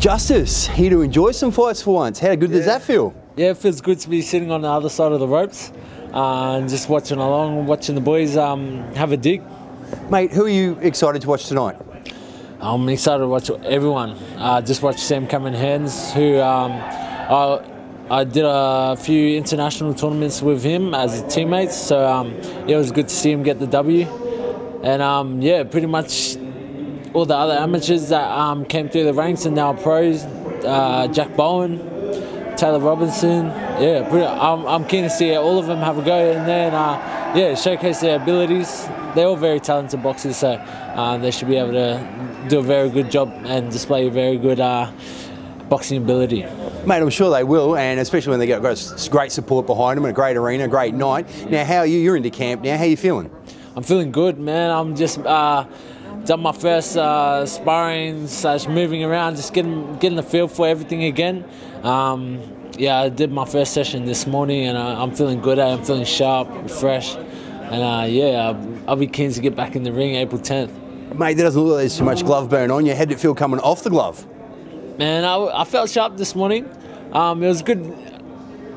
Justis, here to enjoy some fights for once. How good does that feel? Yeah, it feels good to be sitting on the other side of the ropes uh, and just watching along, watching the boys um, have a dig. Mate, who are you excited to watch tonight? I'm excited to watch everyone. Uh, just watch Sam Cameron Hands, who um, I, I did a few international tournaments with him as teammates, so um, yeah, it was good to see him get the W. And um, yeah, pretty much all the other amateurs that um, came through the ranks and now pros, uh, Jack Bowen, Taylor Robinson. Yeah, pretty, I'm, I'm keen to see all of them have a go in there and then uh, yeah, showcase their abilities. They're all very talented boxers, so uh, they should be able to do a very good job and display a very good uh, boxing ability. Mate, I'm sure they will, and especially when they get great support behind them and a great arena, a great night. Now, how are you? You're into camp now. How are you feeling? I'm feeling good, man. I'm just uh, done my first uh, sparring slash moving around, just getting getting the feel for everything again. Um, yeah, I did my first session this morning, and uh, I'm feeling good. I'm feeling sharp, fresh, and uh, yeah, I'll, I'll be keen to get back in the ring April 10th. Mate, there doesn't look like there's too much glove burn on you. How did it feel coming off the glove? Man, I, I felt sharp this morning. Um, it was good.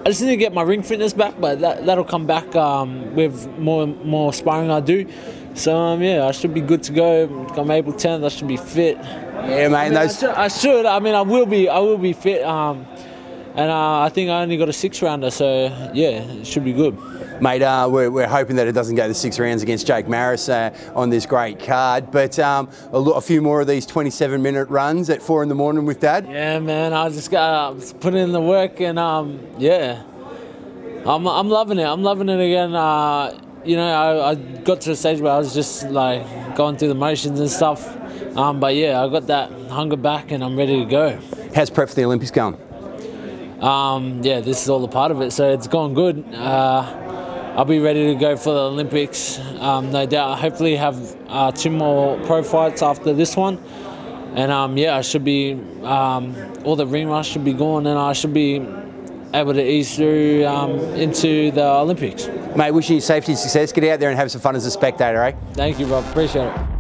I just need to get my ring fitness back, but that, that'll come back um, with more more sparring I do. So um, yeah, I should be good to go. Come April 10th, I should be fit. Yeah, mate. I, mean, those... I, should, I, should, I mean, I will be. I will be fit. Um, and uh, I think I only got a six rounder, so yeah, it should be good. Mate, uh, we're, we're, hoping that it doesn't go the six rounds against Jake Maris uh, on this great card. But um, a, a, few more of these 27 minute runs at four in the morning with Dad. Yeah, man, I just got to put in the work and um, yeah, I'm, I'm loving it. I'm loving it again. Uh, you know, I, I, got to a stage where I was just like going through the motions and stuff. Um, but yeah, I got that hunger back and I'm ready to go. How's prep for the Olympics going? Um, yeah, this is all a part of it, so it's gone good. Uh, I'll be ready to go for the Olympics, um, no doubt. Hopefully, have uh, two more pro fights after this one, and um, yeah, I should be um, all the ring rush should be gone, and I should be able to ease through um, into the Olympics. Mate, wishing you safety and success. Get out there and have some fun as a spectator, eh? Thank you, Rob. Appreciate it.